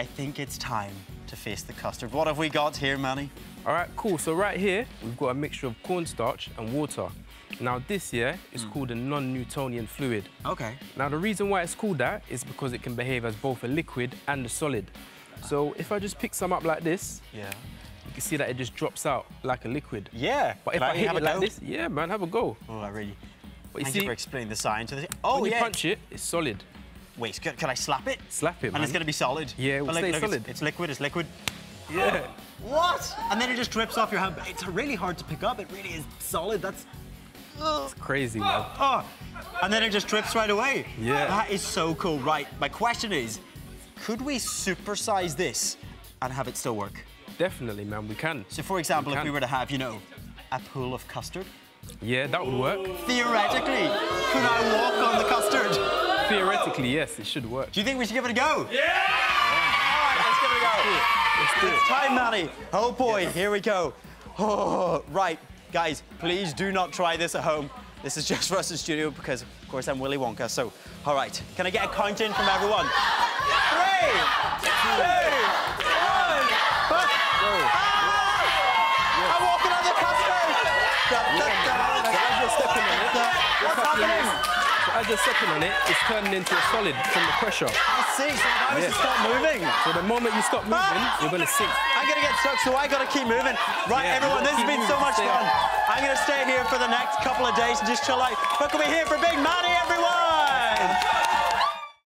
I think it's time to face the custard. What have we got here, Manny? All right, cool. So right here, we've got a mixture of cornstarch and water. Now this here is hmm. called a non-Newtonian fluid. Okay. Now the reason why it's called that is because it can behave as both a liquid and a solid. So if I just pick some up like this, Yeah. you can see that it just drops out like a liquid. Yeah. But if I, hit have it like go? this, yeah, man, have a go. Oh, I really. But you Thank see, you for explaining the science. Oh, when yeah. you punch it, it's solid. Wait, can, can I slap it? Slap it, man. And it's going to be solid. Yeah, it will But stay it's- solid. It's, liquid, it's liquid. Yeah. What? And then it just drips off your hand. It's really hard to pick up. It really is solid. That's. It's crazy, man. Oh. And then it just drips right away. Yeah. That is so cool. Right. My question is could we supersize this and have it still work? Definitely, man, we can. So, for example, if we were to have, you know, a pool of custard, Yeah, that would work. theoretically, yes, it should work. Do you think we should give it a go? Yeah! All right, let's give it a go. Let's do it. It's time, Manny. Oh boy, here we go. Oh, right, guys, please do not try this at home. This is just for us in studio because, of course, I'm Willy Wonka. So, all right, can I get a count in from everyone? Three, two, one. Ah! I'm walking on the it, What's happening? So as you're stepping on it, it's turning into a solid from the pressure. I see. So I to Yeah. stop moving, So the moment you stop ah! moving, you're gonna sink. I'm gonna get stuck, so I gotta keep moving. Right, Yeah, everyone, this has been so much fun. I'm gonna stay here for the next couple of days and just chill out. But can we hear for Big everyone?